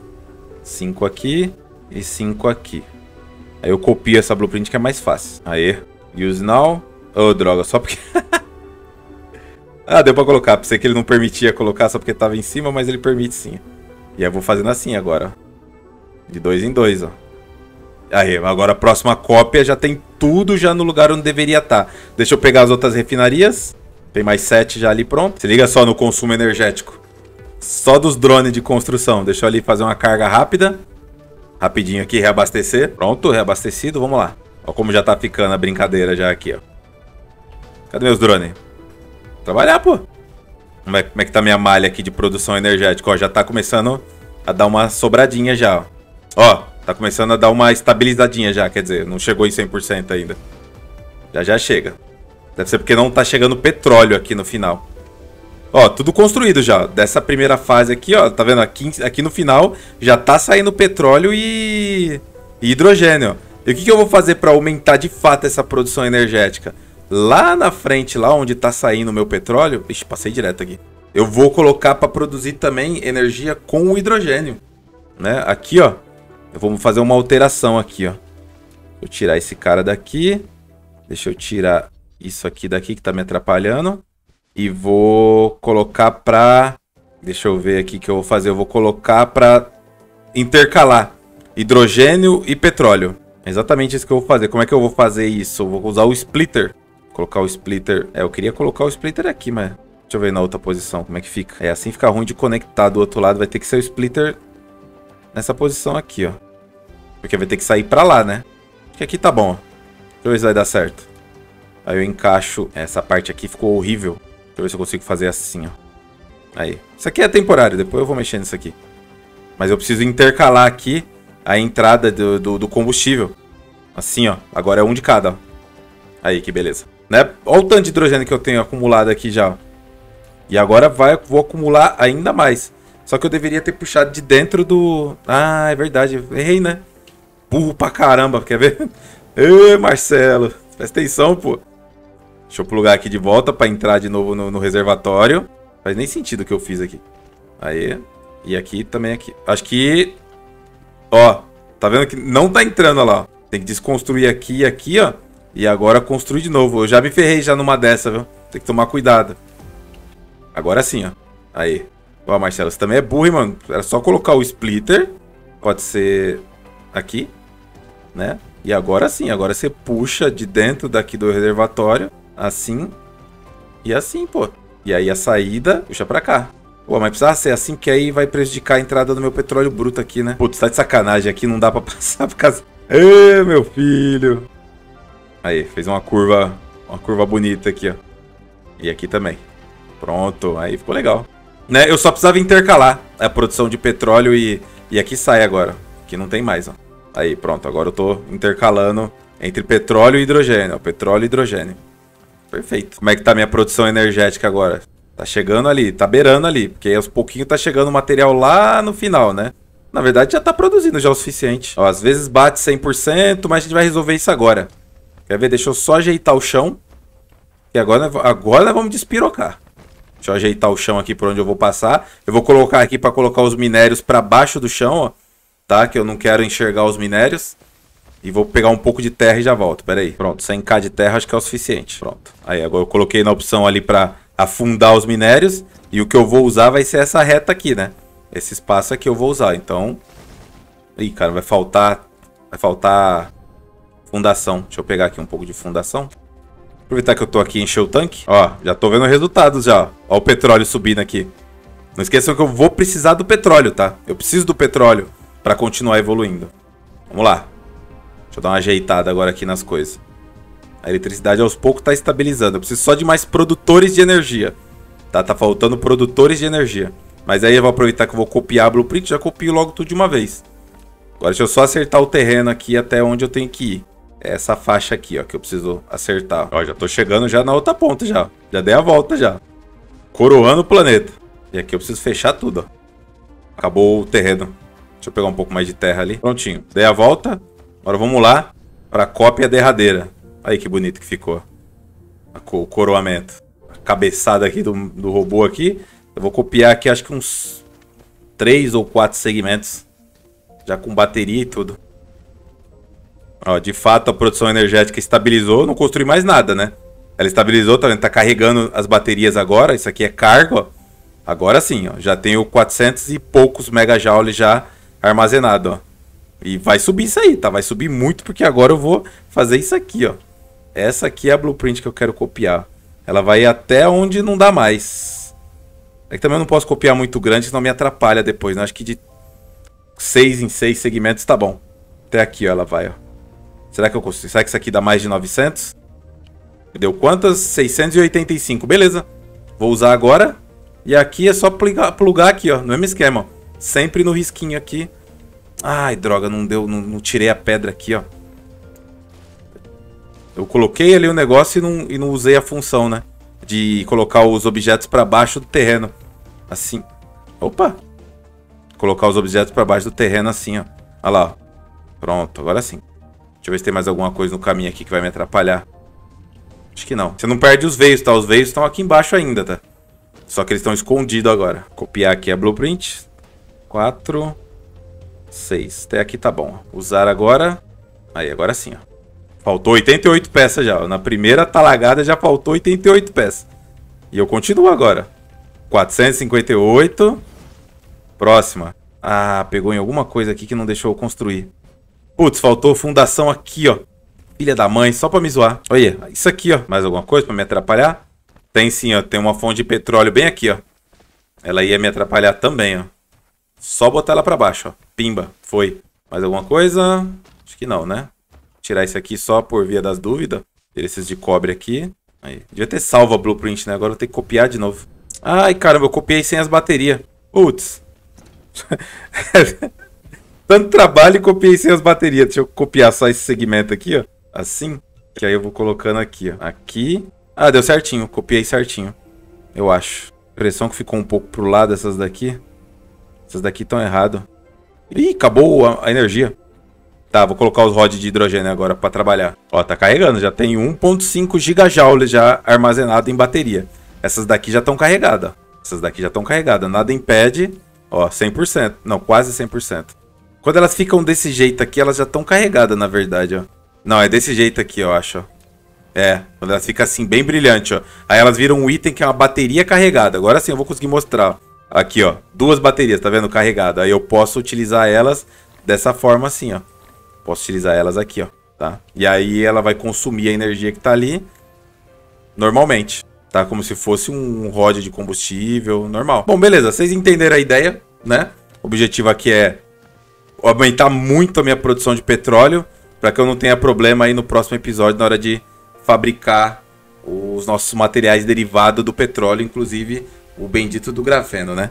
5 aqui e 5 aqui. Aí eu copio essa Blueprint que é mais fácil. Aí, use now. Oh, droga, só porque... ah, deu pra colocar. Pensei que ele não permitia colocar só porque tava em cima, mas ele permite sim. E eu vou fazendo assim agora, ó. De dois em dois, ó. Aí, agora a próxima cópia já tem tudo já no lugar onde deveria estar. Tá. Deixa eu pegar as outras refinarias. Tem mais sete já ali pronto. Se liga só no consumo energético. Só dos drones de construção. Deixa eu ali fazer uma carga rápida. Rapidinho aqui, reabastecer. Pronto, reabastecido. Vamos lá. Ó como já tá ficando a brincadeira já aqui, ó. Cadê meus drones? Trabalhar, pô. Como é, como é que tá minha malha aqui de produção energética? Ó, já tá começando a dar uma sobradinha já, ó. Ó, tá começando a dar uma estabilizadinha já, quer dizer, não chegou em 100% ainda. Já já chega. Deve ser porque não tá chegando petróleo aqui no final. Ó, tudo construído já. Dessa primeira fase aqui, ó, tá vendo? Aqui, aqui no final já tá saindo petróleo e, e hidrogênio. E o que, que eu vou fazer para aumentar de fato essa produção energética? Lá na frente, lá onde tá saindo o meu petróleo... Ixi, passei direto aqui. Eu vou colocar para produzir também energia com o hidrogênio. Né? Aqui, ó, Vamos fazer uma alteração aqui, ó. Vou tirar esse cara daqui. Deixa eu tirar isso aqui daqui que tá me atrapalhando. E vou colocar pra... Deixa eu ver aqui o que eu vou fazer. Eu vou colocar pra intercalar hidrogênio e petróleo. É exatamente isso que eu vou fazer. Como é que eu vou fazer isso? Eu vou usar o splitter. Colocar o splitter... É, eu queria colocar o splitter aqui, mas... Deixa eu ver na outra posição como é que fica. É, assim fica ruim de conectar do outro lado. Vai ter que ser o splitter nessa posição aqui, ó. Porque vai ter que sair pra lá, né? Que aqui tá bom. Deixa eu ver se vai dar certo. Aí eu encaixo... Essa parte aqui ficou horrível. Deixa eu ver se eu consigo fazer assim, ó. Aí. Isso aqui é temporário, depois eu vou mexer nisso aqui. Mas eu preciso intercalar aqui a entrada do, do, do combustível. Assim, ó. Agora é um de cada, ó. Aí, que beleza. Né? Olha o tanto de hidrogênio que eu tenho acumulado aqui já, ó. E agora vai, vou acumular ainda mais. Só que eu deveria ter puxado de dentro do... Ah, é verdade. Errei, né? Burro pra caramba, quer ver? Ê, Marcelo. Presta atenção, pô. Deixa eu plugar aqui de volta pra entrar de novo no, no reservatório. Faz nem sentido o que eu fiz aqui. Aí. E aqui também aqui. Acho que... Ó. Tá vendo que não tá entrando, lá. Tem que desconstruir aqui e aqui, ó. E agora construir de novo. Eu já me ferrei já numa dessa, viu? Tem que tomar cuidado. Agora sim, ó. Aí. Ó, Marcelo, você também é burro, hein, mano. Era só colocar o splitter. Pode ser aqui, né? E agora sim, agora você puxa de dentro daqui do reservatório, assim e assim, pô. E aí a saída puxa pra cá. Pô, mas precisa ser assim, que aí vai prejudicar a entrada do meu petróleo bruto aqui, né? Putz, tá de sacanagem aqui, não dá pra passar por causa... Ê, meu filho! Aí, fez uma curva, uma curva bonita aqui, ó. E aqui também. Pronto, aí ficou legal. Né? Eu só precisava intercalar a produção de petróleo e, e aqui sai agora. Que não tem mais, ó. Aí, pronto. Agora eu tô intercalando entre petróleo e hidrogênio. Petróleo e hidrogênio. Perfeito. Como é que tá minha produção energética agora? Tá chegando ali, tá beirando ali. Porque aos pouquinhos tá chegando o material lá no final, né? Na verdade já tá produzindo já o suficiente. Ó, às vezes bate 100%, mas a gente vai resolver isso agora. Quer ver? Deixa eu só ajeitar o chão. E agora, agora nós vamos despirocar. Deixa eu ajeitar o chão aqui por onde eu vou passar. Eu vou colocar aqui para colocar os minérios para baixo do chão, ó. Tá? Que eu não quero enxergar os minérios. E vou pegar um pouco de terra e já volto. Pera aí. Pronto, 100k de terra acho que é o suficiente. Pronto. Aí, agora eu coloquei na opção ali para afundar os minérios. E o que eu vou usar vai ser essa reta aqui, né? Esse espaço aqui eu vou usar. Então... Ih, cara, vai faltar... Vai faltar... Fundação. Deixa eu pegar aqui um pouco de fundação. Aproveitar que eu tô aqui e encher o tanque. Ó, já tô vendo resultados já. Ó o petróleo subindo aqui. Não esqueçam que eu vou precisar do petróleo, tá? Eu preciso do petróleo para continuar evoluindo. Vamos lá. Deixa eu dar uma ajeitada agora aqui nas coisas. A eletricidade aos poucos tá estabilizando. Eu preciso só de mais produtores de energia. Tá, tá faltando produtores de energia. Mas aí eu vou aproveitar que eu vou copiar a blueprint, já copio logo tudo de uma vez. Agora deixa eu só acertar o terreno aqui até onde eu tenho que ir. É essa faixa aqui, ó, que eu preciso acertar. Ó, já tô chegando já na outra ponta já. Já dei a volta já. Coroando o planeta. E aqui eu preciso fechar tudo, ó. Acabou o terreno. Deixa eu pegar um pouco mais de terra ali. Prontinho. Dei a volta. Agora vamos lá para a cópia derradeira. Aí que bonito que ficou. O coroamento. A cabeçada aqui do, do robô aqui. Eu vou copiar aqui acho que uns três ou quatro segmentos. Já com bateria e tudo. Ó, de fato a produção energética estabilizou. Não construí mais nada, né? Ela estabilizou, tá? Tá carregando as baterias agora. Isso aqui é carga, ó. Agora sim, ó. Já tenho 400 e poucos megajoules já armazenado, ó. E vai subir isso aí, tá? Vai subir muito porque agora eu vou fazer isso aqui, ó. Essa aqui é a blueprint que eu quero copiar. Ela vai até onde não dá mais. É que também eu não posso copiar muito grande, senão me atrapalha depois, né? Acho que de 6 em 6 segmentos tá bom. Até aqui, ó, ela vai, ó. Será que eu consigo? Será que isso aqui dá mais de 900? Deu quantas? 685. Beleza. Vou usar agora. E aqui é só plugar, plugar aqui, ó. No mesmo esquema, ó. Sempre no risquinho aqui. Ai, droga, não deu, não, não, tirei a pedra aqui, ó. Eu coloquei ali o negócio e não, e não usei a função, né? De colocar os objetos para baixo do terreno. Assim. Opa! Colocar os objetos para baixo do terreno assim, ó. Olha lá, ó. Pronto, agora sim. Deixa eu ver se tem mais alguma coisa no caminho aqui que vai me atrapalhar. Acho que não. Você não perde os veios, tá? Os veios estão aqui embaixo ainda, tá? Só que eles estão escondidos agora. Copiar aqui a blueprint. 4, 6. Até aqui tá bom. Usar agora. Aí, agora sim, ó. Faltou 88 peças já. Na primeira talagada já faltou 88 peças. E eu continuo agora. 458. Próxima. Ah, pegou em alguma coisa aqui que não deixou eu construir. Putz, faltou fundação aqui, ó. Filha da mãe, só pra me zoar. Olha, isso aqui, ó. Mais alguma coisa pra me atrapalhar? Tem sim, ó. Tem uma fonte de petróleo bem aqui, ó. Ela ia me atrapalhar também, ó. Só botar ela pra baixo, ó. Pimba, foi. Mais alguma coisa? Acho que não, né? Tirar isso aqui só por via das dúvidas. Ter esses de cobre aqui. Aí. Devia ter salvo a blueprint, né? Agora eu ter que copiar de novo. Ai, caramba, eu copiei sem as baterias. Putz. Tanto trabalho e copiei sem as baterias. Deixa eu copiar só esse segmento aqui, ó. Assim. Que aí eu vou colocando aqui, ó. Aqui. Ah, deu certinho. Copiei certinho. Eu acho. Impressão que ficou um pouco pro lado essas daqui. Essas daqui estão errado. Ih, acabou a, a, energia. Tá, vou colocar os rods de hidrogênio agora para trabalhar. Ó, tá carregando, já tem 1.5 gigajoules já armazenado em bateria. Essas daqui já estão carregadas. Essas daqui já estão carregadas. Nada impede, ó, 100%. Não, quase 100%. Quando elas ficam desse jeito aqui, elas já estão carregadas, na verdade, ó. Não, é desse jeito aqui, eu acho. É, quando elas ficam assim, bem brilhante, ó. Aí elas viram um item que é uma bateria carregada. Agora sim eu vou conseguir mostrar, ó. Aqui, ó. Duas baterias, tá vendo? Carregada. Aí eu posso utilizar elas dessa forma assim, ó. Posso utilizar elas aqui, ó. Tá? E aí ela vai consumir a energia que tá ali normalmente. Tá? Como se fosse um rod de combustível normal. Bom, beleza. Vocês entenderam a ideia, né? O objetivo aqui é aumentar muito a minha produção de petróleo para que eu não tenha problema aí no próximo episódio na hora de fabricar os nossos materiais derivados do petróleo, inclusive o bendito do grafeno, né?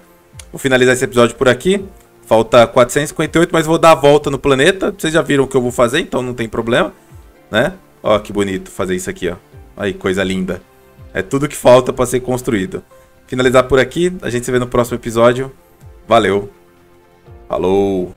Vou finalizar esse episódio por aqui. Falta 458, mas vou dar a volta no planeta. Vocês já viram o que eu vou fazer, então não tem problema, né? Ó, que bonito fazer isso aqui, ó. Aí, coisa linda. É tudo que falta para ser construído. Finalizar por aqui. A gente se vê no próximo episódio. Valeu. Falou.